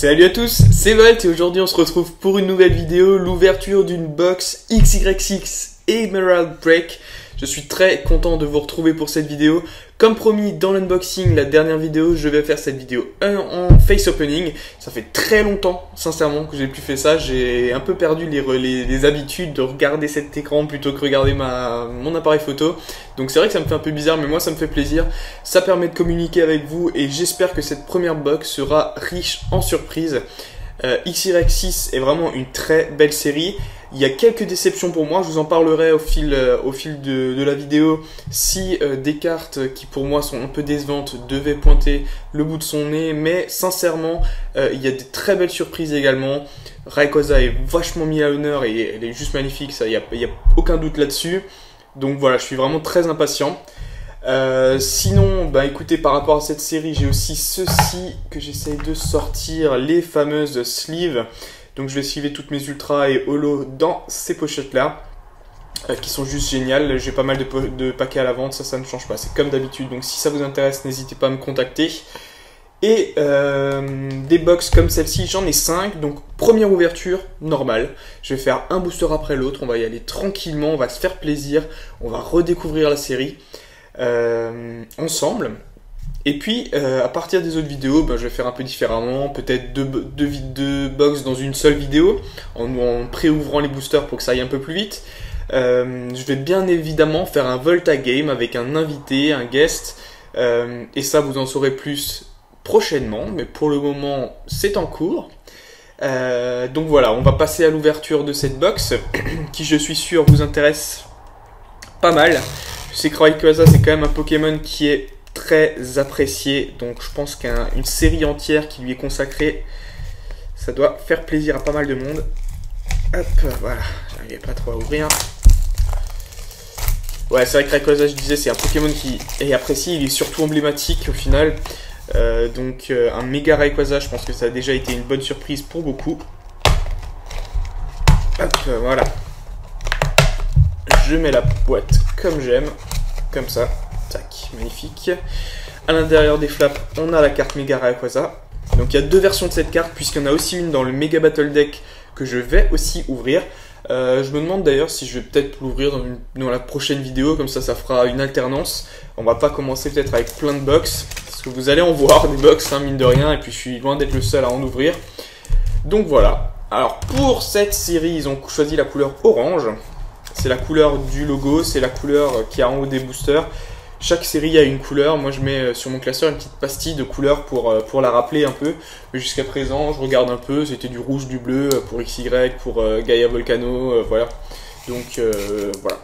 Salut à tous, c'est Volt et aujourd'hui on se retrouve pour une nouvelle vidéo, l'ouverture d'une box XY6 Emerald Break. Je suis très content de vous retrouver pour cette vidéo. Comme promis dans l'unboxing, la dernière vidéo, je vais faire cette vidéo en face opening. Ça fait très longtemps, sincèrement, que j'ai plus fait ça. J'ai un peu perdu les, les, habitudes de regarder cet écran plutôt que regarder ma, mon appareil photo. Donc c'est vrai que ça me fait un peu bizarre, mais moi ça me fait plaisir. Ça permet de communiquer avec vous et j'espère que cette première box sera riche en surprises. Euh, XY6 est vraiment une très belle série. Il y a quelques déceptions pour moi, je vous en parlerai au fil, euh, de, la vidéo. Si euh, des cartes qui pour moi sont un peu décevantes devaient pointer le bout de son nez, mais sincèrement, il y a des très belles surprises également. Rayquaza est vachement mis à l'honneur et elle est juste magnifique, ça, il n'y a, a aucun doute là-dessus. Donc voilà, je suis vraiment très impatient. Euh, sinon, bah écoutez, par rapport à cette série, j'ai aussi ceci que j'essaye de sortir, les fameuses sleeves. Donc je vais suivre toutes mes ultras et holo dans ces pochettes là. Euh, qui sont juste géniales. J'ai pas mal de, paquets à la vente, ça, ça ne change pas. C'est comme d'habitude. Donc si ça vous intéresse, n'hésitez pas à me contacter. Et euh, des box comme celle-ci, j'en ai 5. Donc première ouverture, normale. Je vais faire un booster après l'autre. On va y aller tranquillement, on va se faire plaisir. On va redécouvrir la série. Euh, ensemble. Et puis, euh, à partir des autres vidéos, ben, je vais faire un peu différemment, peut-être deux, deux, box dans une seule vidéo, en, pré-ouvrant les boosters pour que ça aille un peu plus vite. Euh, je vais bien évidemment faire un Volta Game avec un invité, un guest, et ça vous en saurez plus prochainement, mais pour le moment c'est en cours. donc voilà, on va passer à l'ouverture de cette box, qui je suis sûr vous intéresse pas mal. Je sais que c'est quand même un Pokémon qui est très apprécié. Donc je pense qu'une série entière qui lui est consacrée, ça doit faire plaisir à pas mal de monde. Hop, voilà. J'arrivais pas trop à ouvrir. Ouais, c'est vrai que Rayquaza, je disais, c'est un Pokémon qui est apprécié. Il est surtout emblématique au final. Euh, donc euh, un méga Rayquaza, je pense que ça a déjà été une bonne surprise pour beaucoup. Hop, voilà. Je mets la boîte comme j'aime, comme ça, tac, magnifique. À l'intérieur des flaps, on a la carte Mega Rayquaza. Donc il y a deux versions de cette carte, puisqu'il y en a aussi une dans le Mega Battle Deck que je vais aussi ouvrir. Euh, je me demande d'ailleurs si je vais peut-être l'ouvrir dans, dans, la prochaine vidéo, comme ça ça fera une alternance. On va pas commencer peut-être avec plein de box, parce que vous allez en voir des box, hein, mine de rien, et puis je suis loin d'être le seul à en ouvrir. Donc voilà. Alors pour cette série, ils ont choisi la couleur orange. C'est la couleur du logo, c'est la couleur qui a en haut des boosters. Chaque série a une couleur. Moi, je mets euh, sur mon classeur une petite pastille de couleur pour, euh, pour la rappeler un peu. Mais jusqu'à présent, je regarde un peu. C'était du rouge, du bleu euh, pour XY, pour Gaia Volcano. voilà. Donc, voilà.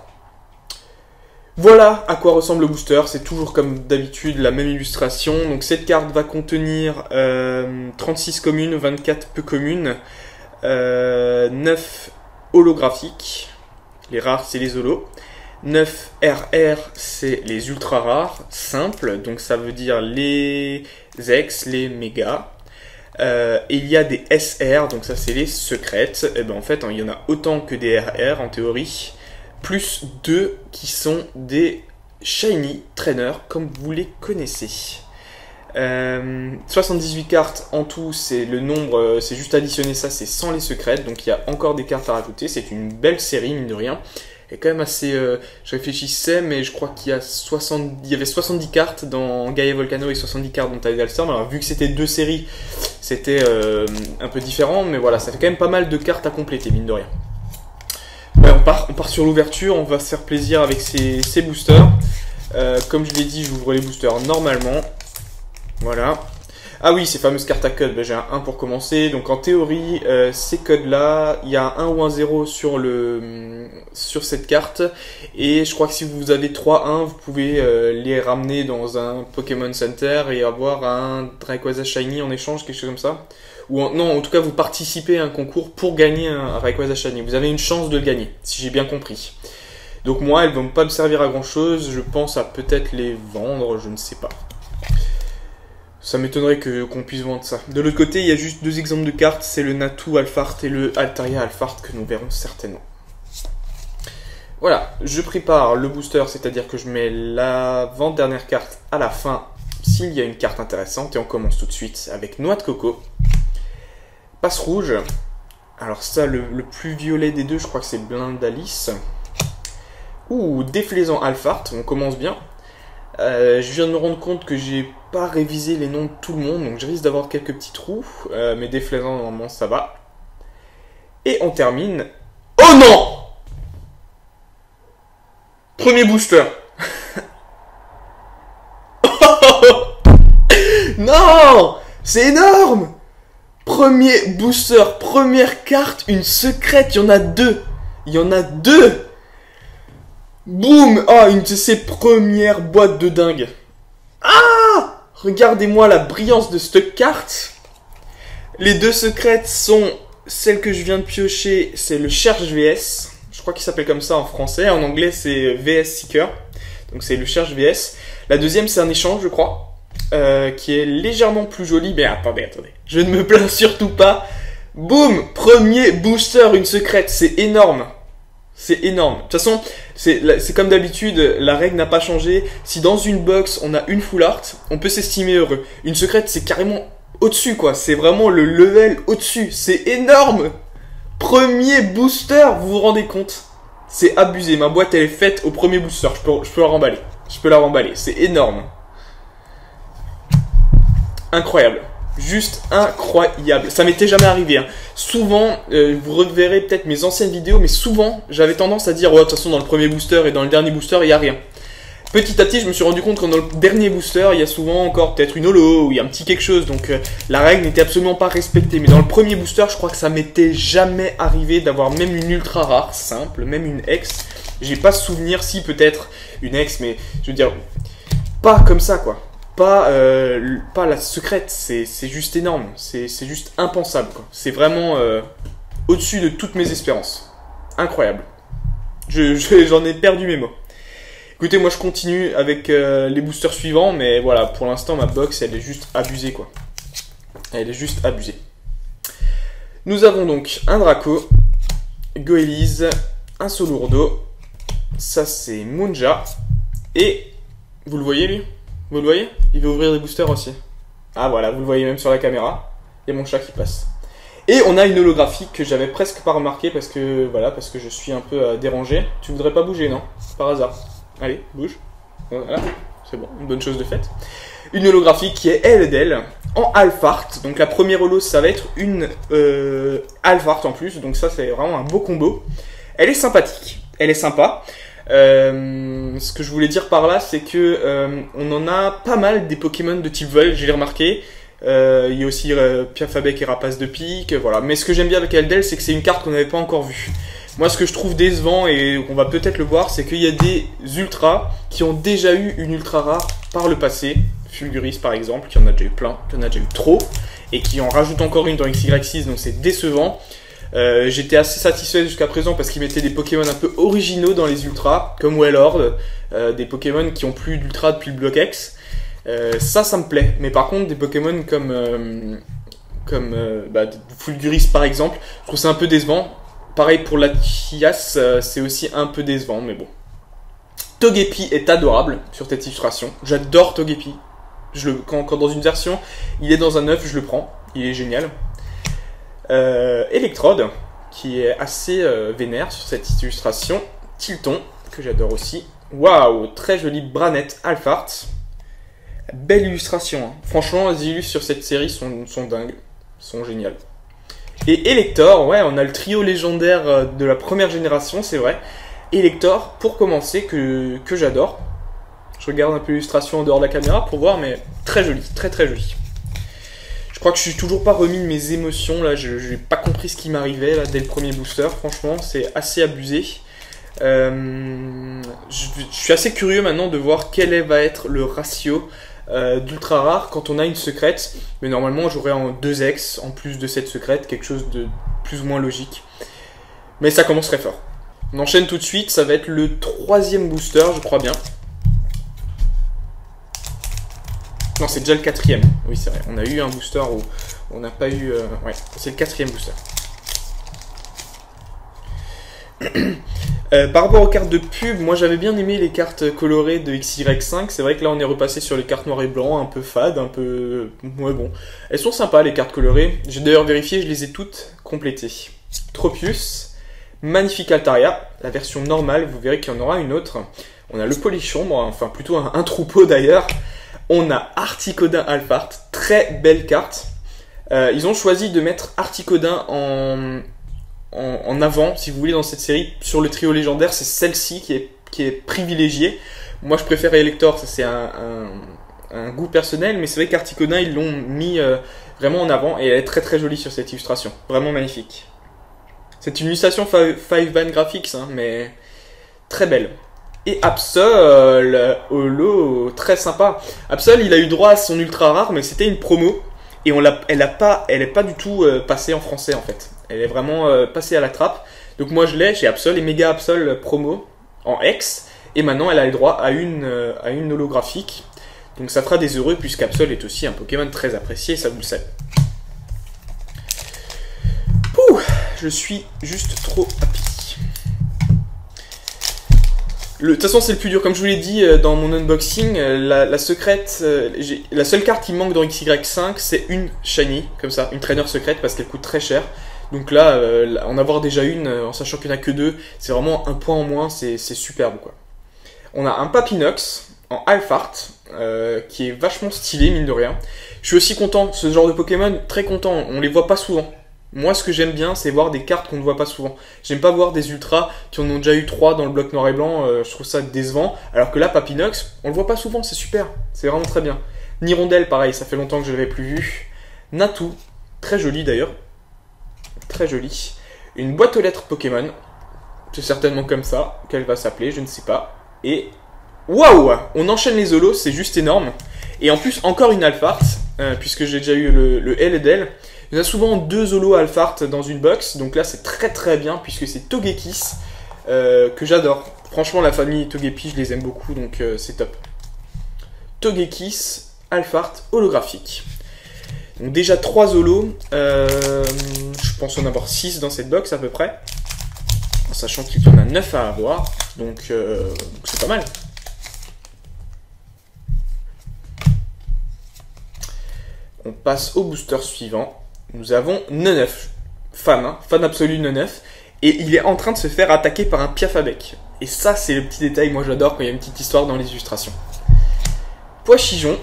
Voilà à quoi ressemble le booster. C'est toujours comme d'habitude la même illustration. Donc, cette carte va contenir 36 communes, 24 peu communes, 9 holographiques. Les rares, c'est les holos. 9 RR, c'est les ultra rares, simples, donc ça veut dire les X, les méga. Euh, il y a des SR, donc ça c'est les secrètes. Et eh ben en fait, hein, il y en a autant que des RR en théorie, plus deux qui sont des shiny trainers, comme vous les connaissez. 78 euh, cartes en tout, c'est le nombre, euh, c'est juste additionner ça, c'est sans les secrètes, donc il y a encore des cartes à rajouter, c'est une belle série, mine de rien. Et quand même assez, euh, je réfléchissais, mais je crois qu'il y, a 60, il y avait 70 cartes dans Gaia Volcano et 70 cartes dans Tidal Storm. Alors vu que c'était deux séries, c'était un peu différent, mais voilà, ça fait quand même pas mal de cartes à compléter, mine de rien. on, part, on part sur l'ouverture, on va se faire plaisir avec ces, ces boosters. comme je l'ai dit, j'ouvre les boosters normalement. Voilà. Ah oui, ces fameuses cartes à code, ben, j'ai un 1 pour commencer. Donc en théorie, euh, ces codes-là, il y a un 1 ou un 0 sur, le, sur cette carte. Et je crois que si vous avez 3 1, vous pouvez euh, les ramener dans un Pokémon Center et avoir un Rayquaza Shiny en échange, quelque chose comme ça. Ou non, en tout cas, vous participez à un concours pour gagner un Rayquaza Shiny. Vous avez une chance de le gagner, si j'ai bien compris. Donc moi, elles vont pas me servir à grand chose. Je pense à peut-être les vendre, je ne sais pas. Ça m'étonnerait qu'on puisse vendre ça. De l'autre côté, il y a juste deux exemples de cartes, c'est le Natu Alphart et le Altaria Alphart que nous verrons certainement. Voilà, je prépare le booster, c'est-à-dire que je mets l'avant-dernière carte à la fin s'il y a une carte intéressante et on commence tout de suite avec Noix de Coco. passe rouge. Alors ça, le, plus violet des deux, je crois que c'est Blindalis. Ouh, déflaisant Alphart, on commence bien. Euh, je viens de me rendre compte que j'ai pas révisé les noms de tout le monde, donc je risque d'avoir quelques petits trous. Euh, mais déflaisant, normalement, ça va. Et on termine... Oh non Premier booster Non C'est énorme Premier booster, première carte, une secrète, il y en a deux. Il y en a deux. Boum Oh, une de ces premières boîtes de dingue. Ah Regardez-moi la brillance de cette carte. Les deux secrètes sont celles que je viens de piocher, c'est le Cherche VS. Je crois qu'il s'appelle comme ça en français. En anglais, c'est VS Seeker. Donc c'est le Cherche VS. La deuxième, c'est un échange, je crois. Euh, qui est légèrement plus joli. Mais attendez, attendez. Je ne me plains surtout pas. Boum Premier booster, une secrète. C'est énorme. C'est énorme. De toute façon, c'est comme d'habitude, la règle n'a pas changé. Si dans une box, on a une full art, on peut s'estimer heureux. Une secrète, c'est carrément au-dessus, quoi. C'est vraiment le level au-dessus. C'est énorme Premier booster, vous vous rendez compte C'est abusé. Ma boîte, elle est faite au premier booster. Je peux, je peux la remballer. Je peux la remballer. C'est énorme incroyable. Juste incroyable. Ça m'était jamais arrivé. Hein. Souvent, euh, vous reverrez peut-être mes anciennes vidéos, mais souvent, j'avais tendance à dire, ouais, de toute façon, dans le premier booster et dans le dernier booster, il n'y a rien. Petit à petit, je me suis rendu compte que dans le dernier booster, il y a souvent encore peut-être une holo ou il y a un petit quelque chose. Donc euh, la règle n'était absolument pas respectée. Mais dans le premier booster, je crois que ça m'était jamais arrivé d'avoir même une ultra rare, simple, même une X. J'ai pas souvenir si peut-être une X, mais je veux dire, pas comme ça quoi pas, euh, pas la secrète, c'est juste énorme, c'est juste impensable. C'est vraiment euh, au-dessus de toutes mes espérances. Incroyable. J'en ai perdu mes mots. Écoutez, moi je continue avec euh, les boosters suivants, mais voilà, pour l'instant ma box elle est juste abusée quoi. Elle est juste abusée. Nous avons donc un Draco, Goélise, un Solourdo, ça c'est Munja, et vous le voyez lui? Vous le voyez? Il veut ouvrir des boosters aussi. Ah voilà, vous le voyez même sur la caméra. Il y a mon chat qui passe. Et on a une holographie que j'avais presque pas remarqué parce que voilà, parce que je suis un peu euh, dérangé. Tu voudrais pas bouger, non? Par hasard. Allez, bouge. Voilà, c'est bon, une bonne chose de faite. Une holographie qui est elle d'elle en Alphart. Donc la première holo, ça va être une euh, en plus. Donc ça, c'est vraiment un beau combo. Elle est sympathique. Elle est sympa. Euh, ce que je voulais dire par là, c'est que euh, on en a pas mal des Pokémon de type vol, j'ai remarqué. Euh, il y a aussi euh, Piafabec et Rapace de pique, voilà. Mais ce que j'aime bien avec Eldel, c'est que c'est une carte qu'on n'avait pas encore vue. Moi, ce que je trouve décevant, et on va peut-être le voir, c'est qu'il y a des ultras qui ont déjà eu une ultra rare par le passé. Fulguris, par exemple, qui en a déjà eu plein, qui en a déjà eu trop, et qui en rajoute encore une dans XY6, donc c'est décevant. Euh, j'étais assez satisfait jusqu'à présent parce qu'ils mettaient des Pokémon un peu originaux dans les ultras, comme Wellord, euh, des Pokémon qui ont plus d'ultra depuis le bloc X. Euh, ça, ça me plaît. Mais par contre, des Pokémon comme, comme bah, Fulguris par exemple, je trouve ça un peu décevant. Pareil pour Latias, c'est aussi un peu décevant, mais bon. Togepi est adorable sur cette illustration. J'adore Togepi. Quand, dans une version il est dans un œuf, je le prends. Il est génial. Euh, Electrode, qui est assez euh, vénère sur cette illustration. Tilton, que j'adore aussi. Waouh, très jolie Branette Alphart. Belle illustration. Hein. Franchement, les illustres sur cette série sont, sont dingues. Sont géniales. Et Elector, ouais, on a le trio légendaire euh, de la première génération, c'est vrai. Elector, pour commencer, que, que j'adore. Je regarde un peu l'illustration en dehors de la caméra pour voir, mais très joli, très très joli. Je crois que je suis toujours pas remis de mes émotions là. Je n'ai pas compris ce qui m'arrivait là dès le premier booster. Franchement, c'est assez abusé. Euh, je, suis assez curieux maintenant de voir quel va être le ratio euh, d'ultra rare quand on a une secrète. Mais normalement, j'aurais en 2x en plus de cette secrète, quelque chose de plus ou moins logique. Mais ça commence très fort. On enchaîne tout de suite, ça va être le troisième booster, je crois bien. Non, c'est déjà le quatrième. Oui, c'est vrai. On a eu un booster où on n'a pas eu... Euh, ouais, c'est le quatrième booster. Euh, par rapport aux cartes de pub, moi j'avais bien aimé les cartes colorées de XY5. C'est vrai que là on est repassé sur les cartes noir et blanc, un peu fade, un peu. Ouais, bon. Elles sont sympas les cartes colorées. J'ai d'ailleurs vérifié, je les ai toutes complétées. Tropius, Magnifique Altaria, la version normale, vous verrez qu'il y en aura une autre. On a le Polichon, enfin plutôt un, troupeau d'ailleurs. On a Articodin Alphart, très belle carte. Euh, ils ont choisi de mettre Articodin en, avant, si vous voulez, dans cette série. Sur le trio légendaire, c'est celle-ci qui est, privilégiée. Moi, je préfère Elector, c'est un, goût personnel, mais c'est vrai qu'Articodin, ils l'ont mis euh, vraiment en avant et elle est très très jolie sur cette illustration. Vraiment magnifique. C'est une illustration 5 band graphics, hein, mais très belle. Et Absol, holo, très sympa. Absol, il a eu droit à son ultra rare, mais c'était une promo. Et on l'a, elle a pas, est pas du tout euh, passée en français en fait. Elle est vraiment euh, passée à la trappe. Donc moi je l'ai, j'ai Absol et Mega Absol promo en X. Et maintenant elle a le droit à une, euh, à une holographique. Donc ça fera des heureux puisqu'Absol est aussi un Pokémon très apprécié, ça vous le savez. Pouh, je suis juste trop happy. De toute façon, c'est le plus dur. Comme je vous l'ai dit euh, dans mon unboxing, euh, la, secrète, euh, la seule carte qui manque dans XY5, c'est une shiny, comme ça, une trainer secrète parce qu'elle coûte très cher. Donc là, en avoir déjà une, en sachant qu'il n'y en a que deux, c'est vraiment un point en moins, c'est superbe quoi. On a un Papinox en Alphart, qui est vachement stylé, mine de rien. Je suis aussi content, ce genre de Pokémon, très content, on les voit pas souvent. Moi, ce que j'aime bien, c'est voir des cartes qu'on ne voit pas souvent. J'aime pas voir des ultras qui en ont déjà eu 3 dans le bloc noir et blanc, euh, je trouve ça décevant. Alors que là, Papinox, on le voit pas souvent, c'est super, c'est vraiment très bien. Nirondelle, pareil, ça fait longtemps que je l'avais plus vu. Natu, très joli d'ailleurs, très joli. Une boîte aux lettres Pokémon, c'est certainement comme ça qu'elle va s'appeler, je ne sais pas. Et waouh, on enchaîne les holos, c'est juste énorme. Et en plus, encore une Alphart, euh, puisque j'ai déjà eu le, le L et. Il y a souvent deux Holo Alphart dans une box, donc là c'est très très bien puisque c'est Togekis euh, que j'adore. Franchement, la famille Togepi, je les aime beaucoup, donc euh, c'est top. Togekis Alphart holographique. Donc déjà 3 Holo, euh, je pense en avoir 6 dans cette box à peu près. En sachant qu'il y en a 9 à avoir, donc c'est pas mal. On passe au booster suivant nous avons Neneuf, fan, hein, fan absolu Neneuf, et il est en train de se faire attaquer par un Piafabec. Et ça, c'est le petit détail, moi j'adore quand il y a une petite histoire dans les illustrations. Poichijon,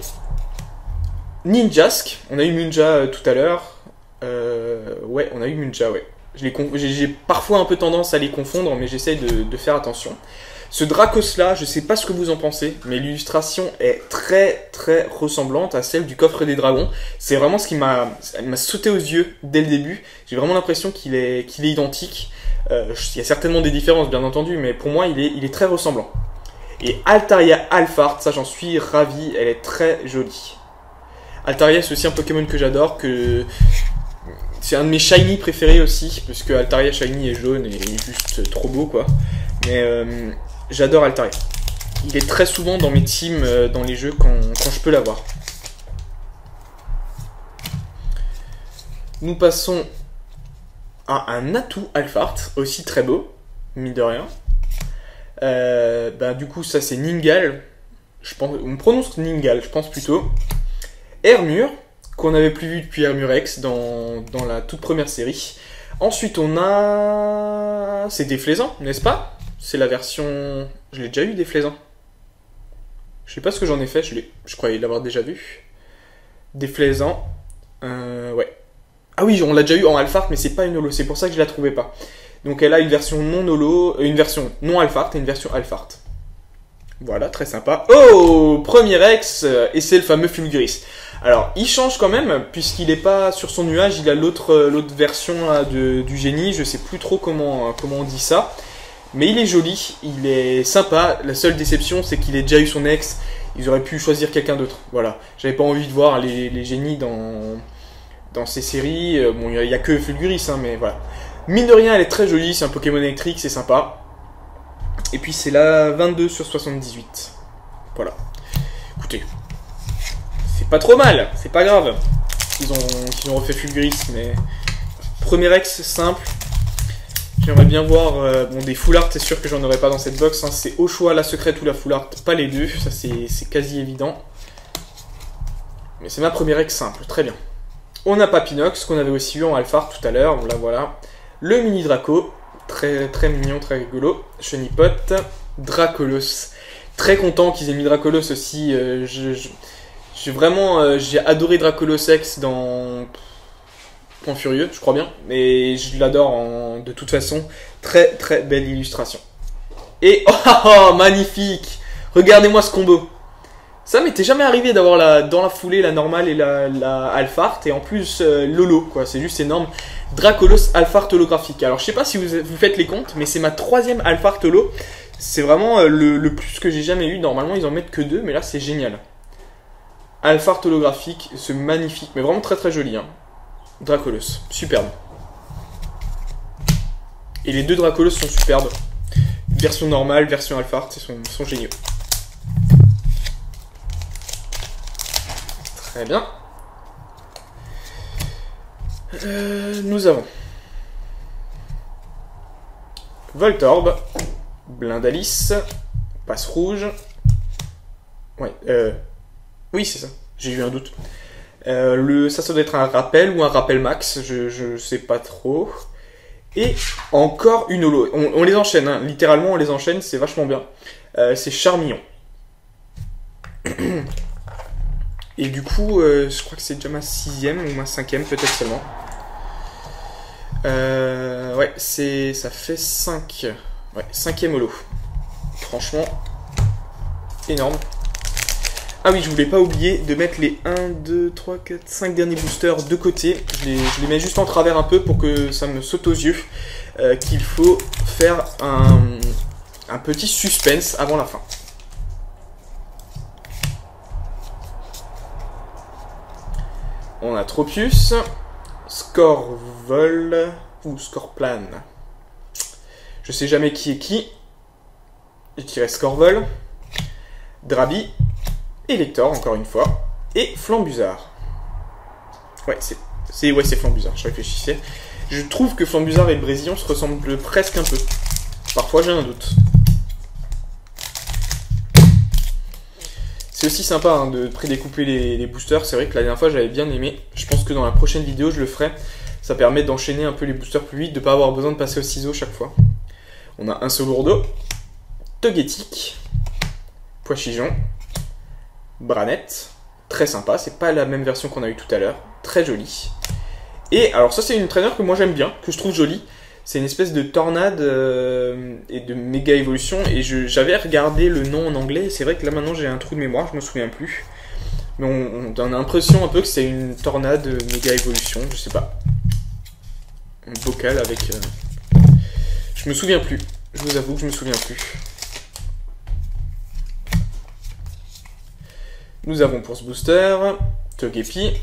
Ninjask, on a eu Munja euh, tout à l'heure. Euh, ouais, on a eu Munja, ouais. J'ai parfois un peu tendance à les confondre, mais j'essaye de faire attention. Ce Dracos-là, je sais pas ce que vous en pensez, mais l'illustration est très très ressemblante à celle du coffre des dragons. C'est vraiment ce qui m'a sauté aux yeux dès le début. J'ai vraiment l'impression qu'il est, qu'il est identique. Euh, il y a certainement des différences, bien entendu, mais pour moi, il est, il est très ressemblant. Et Altaria Alphard, ça j'en suis ravi, elle est très jolie. Altaria, c'est aussi un Pokémon que j'adore, que c'est un de mes shiny préférés aussi, parce que Altaria shiny est jaune et juste trop beau quoi. Mais euh, J'adore Altaria. Il est très souvent dans mes teams euh, dans les jeux quand, je peux l'avoir. Nous passons à un atout Alphart, aussi très beau, mine de rien. Euh, bah, du coup, ça c'est Ningal. Je pense, on prononce Ningal, je pense plutôt. Hermure, qu'on avait plus vu depuis Hermurex dans, dans la toute première série. Ensuite, on a. C'est déflaisant, n'est-ce pas? C'est la version. Je l'ai déjà eu des flaisans. Je sais pas ce que j'en ai fait, je, croyais l'avoir déjà vu. Des flaisans. Euh, ouais. Ah oui, on l'a déjà eu en Alphart, mais c'est pas une holo, c'est pour ça que je la trouvais pas. Donc elle a une version non holo, euh, une version non Alphart et une version Alphart. Voilà, très sympa. Oh Premier ex, euh, et c'est le fameux Fulguris. Alors, il change quand même, puisqu'il n'est pas sur son nuage, il a l'autre version du génie, je sais plus trop comment, comment on dit ça. Mais il est joli, il est sympa. La seule déception, c'est qu'il ait déjà eu son ex. Ils auraient pu choisir quelqu'un d'autre. Voilà. J'avais pas envie de voir les, génies dans, dans ces séries. Euh, bon, il n'y a, que Fulguris, hein, mais voilà. Mine de rien, elle est très jolie. C'est un Pokémon électrique, c'est sympa. Et puis c'est la 22 sur 78. Voilà. Écoutez, c'est pas trop mal, c'est pas grave. Ils ont, ils ont refait Fulguris, mais premier ex simple, J'aimerais bien voir euh, bon, des full art, c'est sûr que j'en aurais pas dans cette box. hein. C'est au choix la secrète ou la full art, pas les deux, ça c'est quasi évident. Mais c'est ma première ex simple, très bien. On a Papinox, qu'on avait aussi eu en Alphard tout à l'heure, bon, là voilà. Le mini Draco, très, très mignon, très rigolo. Chenipot, Dracolos. Très content qu'ils aient mis Dracolos aussi. euh, je- je- j'ai vraiment euh, j'ai adoré Dracolos X dans Point Furieux, je crois bien. Mais je l'adore de toute façon. Très très belle illustration. Et oh, oh, oh, magnifique Regardez-moi ce combo ça m'était jamais arrivé d'avoir dans la foulée la normale et la, la Alphart et en plus euh, Lolo quoi, c'est juste énorme. Dracolos Alphart holographique. Alors je sais pas si vous, faites les comptes, mais c'est ma troisième Alphart holo. C'est vraiment euh, le, plus que j'ai jamais eu. Normalement ils en mettent que deux, mais là c'est génial. Alphart holographique, c'est magnifique, mais vraiment très très joli. Hein. Dracolos, superbe. Et les deux Dracolos sont superbes. Version normale, version Alphart, ils sont, géniaux. Très bien. Euh, nous avons Voltorb, Blindalice, Passe Rouge. Ouais, euh, oui, c'est ça. J'ai eu un doute. Euh, le, ça, ça doit être un rappel ou un rappel max, je, sais pas trop. Et encore une holo. On, les enchaîne, hein. littéralement, on les enchaîne, c'est vachement bien. Euh, c'est Charmillon. Et du coup, euh, je crois que c'est déjà ma sixième ou ma cinquième peut-être seulement. Ouais, c'est, ça fait 5. Ouais, cinquième holo. Franchement, énorme. Ah oui, je voulais pas oublier de mettre les 1, 2, 3, 4, 5 derniers boosters de côté. Je les, mets juste en travers un peu pour que ça me saute aux yeux. euh, qu'il faut faire un, un petit suspense avant la fin. On a Tropius, Scorvol ou Scorplan. Je sais jamais qui est qui. Je dirais Scorvol, Drabi, Elector encore une fois, et Flambuzard. Ouais, c'est c'est ouais, Flambuzard, je réfléchissais. Je trouve que Flambuzard et Brésillon se ressemblent presque un peu. Parfois j'ai un doute. C'est aussi sympa hein, de prédécouper les, les boosters. C'est vrai que la dernière fois j'avais bien aimé. Je pense que dans la prochaine vidéo je le ferai. Ça permet d'enchaîner un peu les boosters plus vite, de pas avoir besoin de passer au ciseau chaque fois. On a un Solourdo, Togetic, Poichijon, Branette. Très sympa, c'est pas la même version qu'on a eu tout à l'heure. Très jolie. Et alors ça c'est une trainer que moi j'aime bien, que je trouve jolie. C'est une espèce de tornade euh, et de méga évolution. Et j'avais regardé le nom en anglais. C'est vrai que là maintenant j'ai un trou de mémoire, je me souviens plus. Mais on, on a l'impression un peu que c'est une tornade euh, méga évolution, je sais pas. Un bocal avec. euh, Je me souviens plus. Je vous avoue que je me souviens plus. Nous avons pour ce booster Togepi,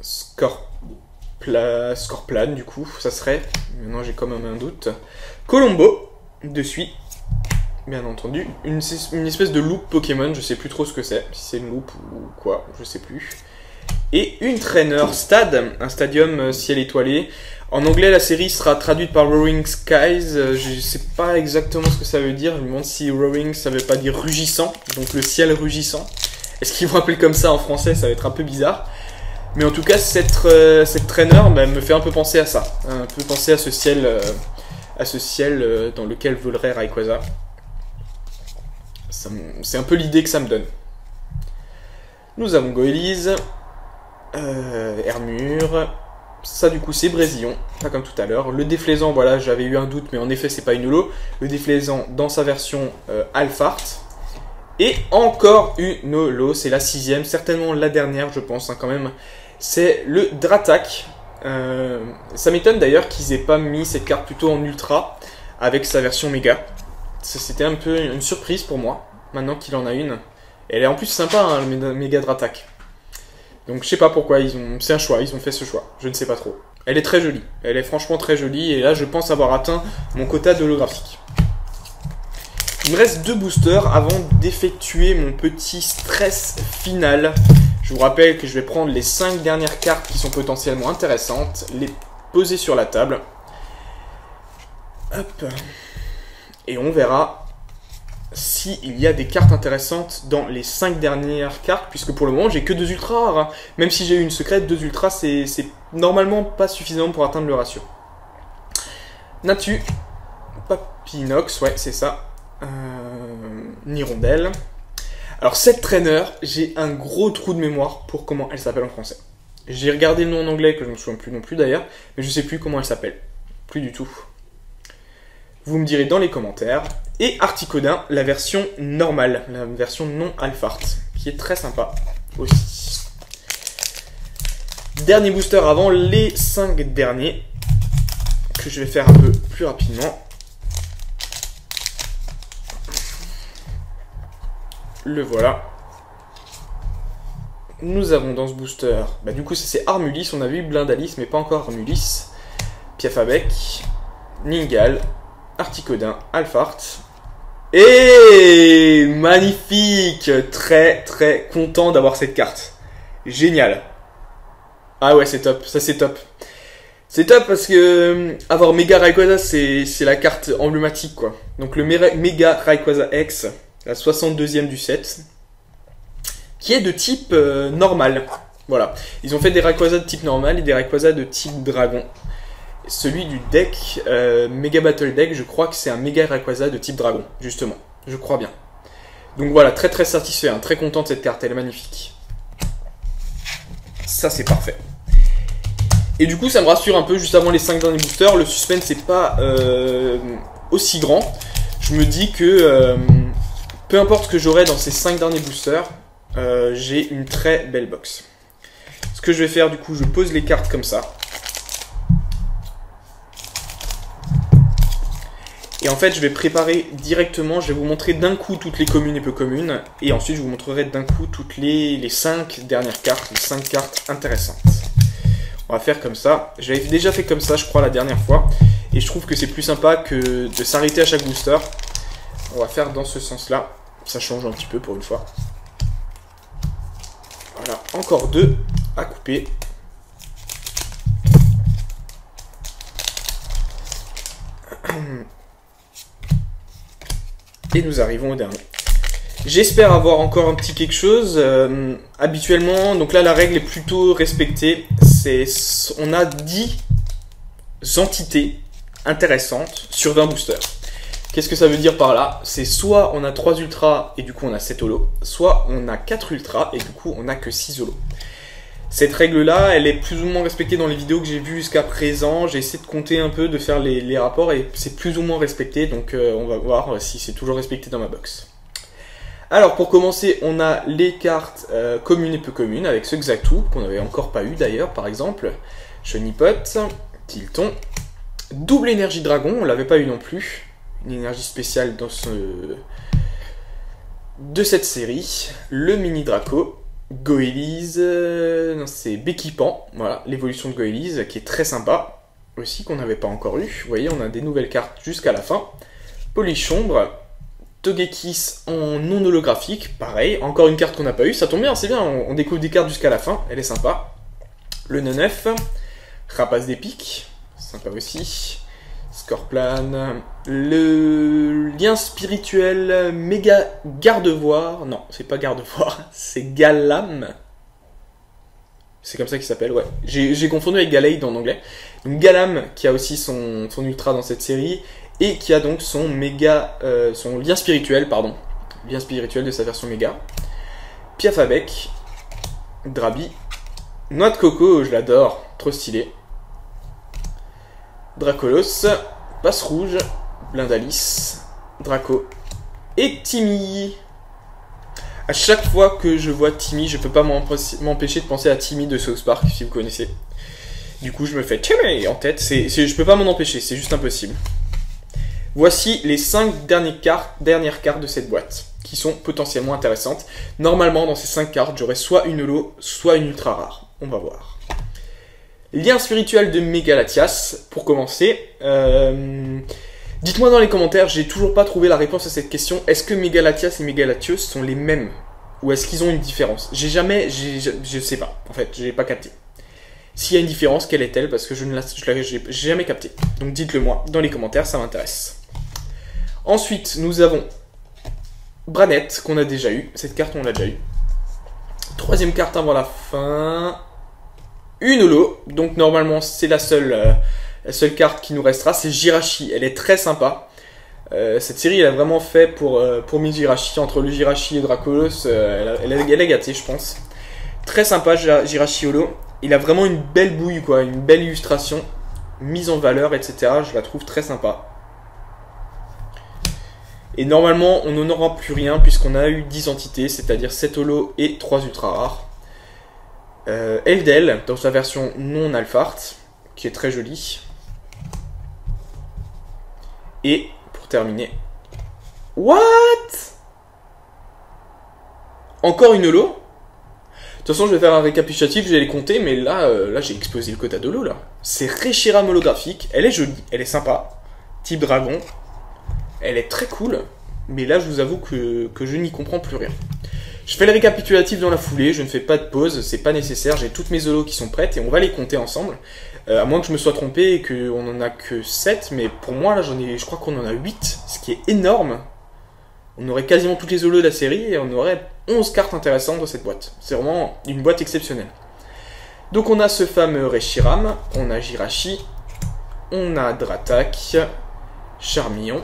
Scorpla... Scorplan du coup, ça serait. Maintenant j'ai quand même un doute. Colombo, de suite. Bien entendu. Une, espèce de loop Pokémon, je sais plus trop ce que c'est. Si c'est une loop ou quoi, je sais plus. Et une trainer stade, un stadium euh, ciel étoilé. En anglais, la série sera traduite par Roaring Skies. Euh, Je sais pas exactement ce que ça veut dire. Je me demande si Roaring ça veut pas dire rugissant, donc le ciel rugissant. Est-ce qu'ils vont appeler comme ça en français Ça va être un peu bizarre. Mais en tout cas, cette, euh, cette bah, me fait un peu penser à ça. Un peu penser à ce ciel, euh, à ce ciel euh, dans lequel volerait Rayquaza. C'est un peu l'idée que ça me donne. Nous avons Goélise, euh, Hermure. Ça, du coup, c'est Brésillon, pas comme tout à l'heure. Le déflaisant, voilà, j'avais eu un doute, mais en effet, c'est pas une holo. Le déflaisant dans sa version Alphart. Et encore une holo, c'est la sixième, certainement la dernière, je pense, hein, quand même. C'est le Dratak. Euh, ça m'étonne d'ailleurs qu'ils aient pas mis cette carte plutôt en ultra avec sa version méga. C'était un peu une surprise pour moi, maintenant qu'il en a une. Elle est en plus sympa, hein, le méga Dratak. Donc je sais pas pourquoi ils ont. C'est un choix, ils ont fait ce choix. Je ne sais pas trop. Elle est très jolie. Elle est franchement très jolie et là je pense avoir atteint mon quota d'holographique. Il me reste deux boosters avant d'effectuer mon petit stress final. Je vous rappelle que je vais prendre les 5 dernières cartes qui sont potentiellement intéressantes, les poser sur la table. Hop. Et on verra s'il y a des cartes intéressantes dans les 5 dernières cartes, puisque pour le moment j'ai que 2 ultras. Hein. Même si j'ai eu une secrète, 2 ultras c'est normalement pas suffisant pour atteindre le ratio. Natu, Papinox, ouais c'est ça. Euh, Nirondelle. Alors cette traîneur, j'ai un gros trou de mémoire pour comment elle s'appelle en français. J'ai regardé le nom en anglais, que je ne me souviens plus non plus d'ailleurs, mais je sais plus comment elle s'appelle. Plus du tout. Vous me direz dans les commentaires. Et Articodin, la version normale, la version non Alphart, qui est très sympa aussi. Dernier booster avant les 5 derniers, que je vais faire un peu plus rapidement. Le voilà. Nous avons dans ce booster, bah du coup c'est Armulis, on a vu Blindalis mais pas encore Armulis. Piafabec, Ningal, Articodin, Alphart. Et magnifique Très très content d'avoir cette carte. Génial. Ah ouais, c'est top. Ça c'est top. C'est top parce que euh, avoir Mega Rayquaza, c'est la carte emblématique quoi. Donc le Mega Rayquaza X, la 62e du set, qui est de type euh, normal. Voilà. Ils ont fait des Rayquaza de type normal et des Rayquaza de type dragon celui du deck euh, Mega Battle Deck, je crois que c'est un Mega Rayquaza de type dragon, justement. Je crois bien. Donc voilà, très très satisfait, hein, très content de cette carte, elle est magnifique. Ça c'est parfait. Et du coup ça me rassure un peu, juste avant les 5 derniers boosters, le suspense n'est pas euh, aussi grand. Je me dis que peu importe ce que j'aurai dans ces 5 derniers boosters, j'ai une très belle box. Ce que je vais faire du coup, je pose les cartes comme ça. Et en fait, je vais préparer directement, je vais vous montrer d'un coup toutes les communes et peu communes, et ensuite je vous montrerai d'un coup toutes les, les 5 dernières cartes, les 5 cartes intéressantes. On va faire comme ça. J'avais déjà fait comme ça, je crois, la dernière fois, et je trouve que c'est plus sympa que de s'arrêter à chaque booster. On va faire dans ce sens-là. Ça change un petit peu pour une fois. Voilà, encore deux à couper. Et nous arrivons au dernier. J'espère avoir encore un petit quelque chose. Euh, habituellement, donc là la règle est plutôt respectée. C'est on a 10 entités intéressantes sur 20 boosters. Qu'est-ce que ça veut dire par là C'est soit on a 3 ultras et du coup on a 7 holos, soit on a 4 ultras et du coup on a que 6 holos. Cette règle-là, elle est plus ou moins respectée dans les vidéos que j'ai vues jusqu'à présent. J'ai essayé de compter un peu, de faire les, rapports et c'est plus ou moins respecté. Donc euh, on va voir si c'est toujours respecté dans ma box. Alors pour commencer, on a les cartes euh, communes et peu communes avec ce Xatu, qu'on n'avait encore pas eu d'ailleurs, par exemple. Chenipot, Tilton, double énergie dragon, on l'avait pas eu non plus. Une énergie spéciale de cette série. Le mini Draco, Goélise, euh, non c'est Béquipan, voilà, l'évolution de Goélise qui est très sympa, aussi qu'on n'avait pas encore eu. Vous voyez, on a des nouvelles cartes jusqu'à la fin. Polichombre, Togekis en non holographique, pareil, encore une carte qu'on n'a pas eu, ça tombe bien, c'est bien, on, découvre des cartes jusqu'à la fin, elle est sympa. Le 9 Rapace d'épique, sympa aussi. Scorplan, le lien spirituel méga gardevoir, non, c'est pas gardevoir, c'est Galam. C'est comme ça qu'il s'appelle, ouais. J'ai confondu avec Galeid en anglais. Donc Galam, qui a aussi son, ultra dans cette série, et qui a donc son méga, euh, son lien spirituel, pardon, lien spirituel de sa version méga. Piafabec, Drabi, Noix de coco, je l'adore, trop stylé. Dracolos, Passe Rouge, Blindalis, Draco et Timmy. À chaque fois que je vois Timmy, je peux pas m'empêcher de penser à Timmy de South Park, si vous connaissez. Du coup, je me fais Timmy en tête. Je peux pas m'en empêcher, c'est juste impossible. Voici les 5 dernières cartes, dernières cartes de cette boîte, qui sont potentiellement intéressantes. Normalement, dans ces 5 cartes, j'aurai soit une holo, soit une ultra rare. On va voir. Lien spirituel de Megalatias, pour commencer. Euh, dites-moi dans les commentaires, j'ai toujours pas trouvé la réponse à cette question. Est-ce que Megalatias et Megalatios sont les mêmes? Ou est-ce qu'ils ont une différence? J'ai jamais, je sais pas, en fait, j'ai pas capté. S'il y a une différence, quelle est-elle? Parce que je ne l'ai jamais capté. Donc dites-le moi dans les commentaires, ça m'intéresse. Ensuite, nous avons Branette, qu'on a déjà eu. Cette carte, on l'a déjà eu. Troisième carte avant la fin. Une holo. Donc normalement, c'est la seule, euh, seule carte qui nous restera. C'est Jirachi. Elle est très sympa. Euh, cette série, elle a vraiment fait pour, euh, pour. Entre le Jirachi et Dracolos, elle, elle, est gâtée, je pense. Très sympa, Jirachi Holo il a vraiment une belle bouille, quoi, une belle illustration, mise en valeur, etc. Je la trouve très sympa. Et normalement, on n'en aura plus rien puisqu'on a eu 10 entités, c'est-à-dire 7 holos et 3 ultra rares. Euh, dans sa version non alphart, qui est très jolie. Et, pour terminer... What? Encore une holo? De toute façon, je vais faire un récapitulatif, je vais les compter, mais là, euh, là j'ai explosé le quota de l'eau, là. C'est Reshiram holographique, elle est jolie, elle est sympa, type dragon, elle est très cool, mais là, je vous avoue que, je n'y comprends plus rien. Je fais le récapitulatif dans la foulée, je ne fais pas de pause, c'est pas nécessaire, j'ai toutes mes holos qui sont prêtes et on va les compter ensemble. Euh, à moins que je me sois trompé et qu'on en a que 7, mais pour moi là j'en ai, je crois qu'on en a 8, ce qui est énorme on aurait quasiment toutes les holos de la série et on aurait 11 cartes intéressantes dans cette boîte. C'est vraiment une boîte exceptionnelle. Donc on a ce fameux Reshiram, on a Jirachi, on a Dratak, Charmillon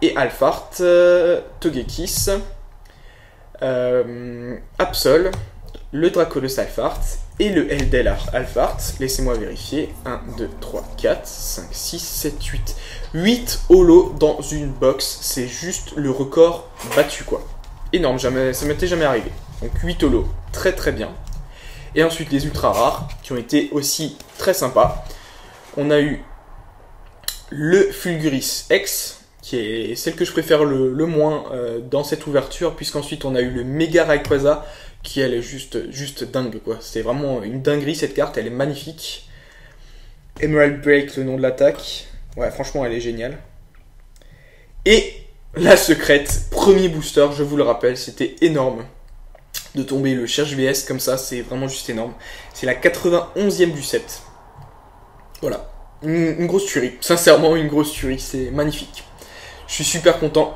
et Alphart, euh, Togekis, euh, Absol, le Dracolos Alphart et le Eldel Alphart. Laissez-moi vérifier. 1, 2, 3, 4, 5, 6, 7, 8. 8 holos dans une box. C'est juste le record battu, quoi. Énorme, jamais, ça m'était jamais arrivé. Donc 8 holos, très très bien. Et ensuite les ultra rares, qui ont été aussi très sympas. On a eu le Fulguris X, qui est celle que je préfère le, moins euh, dans cette ouverture, puisqu'ensuite on a eu le Mega Rayquaza, qui elle est juste, juste dingue quoi. C'est vraiment une dinguerie cette carte, elle est magnifique. Emerald Break, le nom de l'attaque. Ouais, franchement, elle est géniale. Et la secrète, premier booster, je vous le rappelle, c'était énorme de tomber le Cherche VS comme ça, c'est vraiment juste énorme. C'est la 91e du set. Voilà, une grosse tuerie, sincèrement une grosse tuerie, c'est magnifique. Je suis super content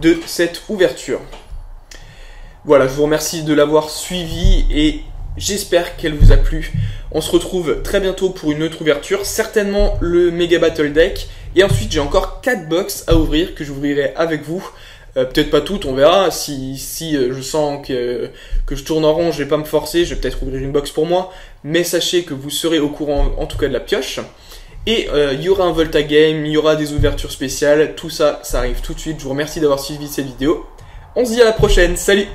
de cette ouverture. Voilà, je vous remercie de l'avoir suivi et j'espère qu'elle vous a plu. On se retrouve très bientôt pour une autre ouverture, certainement le Mega Battle Deck. Et ensuite, j'ai encore 4 box à ouvrir que j'ouvrirai avec vous. Euh, peut-être pas toutes, on verra. Si, si euh, je sens que, je tourne en rond, je vais pas me forcer, je vais peut-être ouvrir une box pour moi. Mais sachez que vous serez au courant en tout cas de la pioche. Et euh, il y aura un Volta Game, il y aura des ouvertures spéciales, tout ça, ça arrive tout de suite. Je vous remercie d'avoir suivi cette vidéo. On se dit à la prochaine, salut